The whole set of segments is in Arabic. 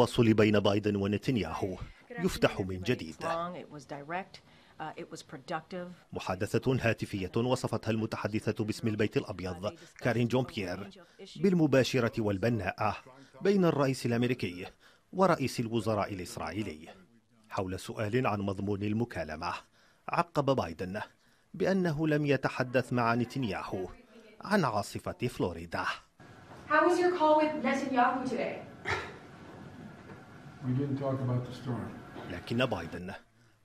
التواصل بين بايدن ونتنياهو. يفتح من جديد. محادثة هاتفية وصفتها المتحدثة باسم البيت الأبيض كارين جون بيير بالمباشرة والبناءة بين الرئيس الأمريكي ورئيس الوزراء الإسرائيلي. حول سؤال عن مضمون المكالمة عقب بايدن بأنه لم يتحدث مع نتنياهو عن عاصفة فلوريدا. How was your call with Netanyahu today? لكن بايدن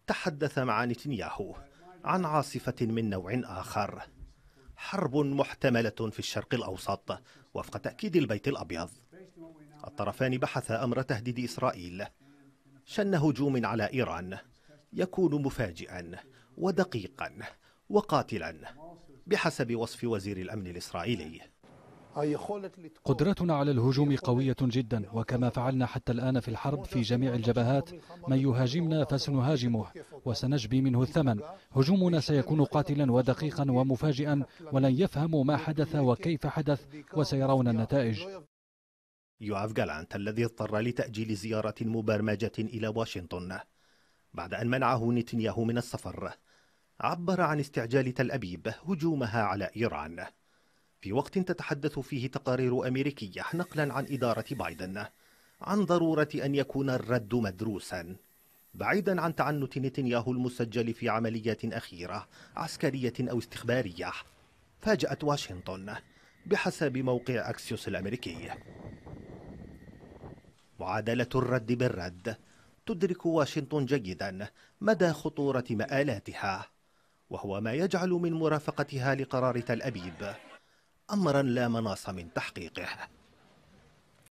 تحدث مع نتنياهو عن عاصفة من نوع آخر. حرب محتملة في الشرق الأوسط وفق تأكيد البيت الأبيض. الطرفان بحثا أمر تهديد إسرائيل. شن هجوم على إيران يكون مفاجئا ودقيقا وقاتلا بحسب وصف وزير الأمن الإسرائيلي. قدرتنا على الهجوم قوية جدا وكما فعلنا حتى الآن في الحرب في جميع الجبهات. من يهاجمنا فسنهاجمه وسنجبي منه الثمن. هجومنا سيكون قاتلا ودقيقا ومفاجئا ولن يفهموا ما حدث وكيف حدث وسيرون النتائج. يوآف جالانت الذي اضطر لتأجيل زيارة مبرمجة إلى واشنطن. بعد أن منعه نتنياهو من السفر عبر عن استعجال تل أبيب هجومها على إيران. في وقت تتحدث فيه تقارير أمريكية نقلا عن إدارة بايدن عن ضرورة أن يكون الرد مدروسا بعيدا عن تعنت نتنياهو المسجل في عمليات أخيرة عسكرية أو استخبارية. فاجأت واشنطن بحسب موقع أكسيوس الأمريكي. معادلة الرد بالرد تدرك واشنطن جيدا مدى خطورة مآلاتها وهو ما يجعل من مرافقتها لقرار تل أبيب. أمرا لا مناص من تحقيقه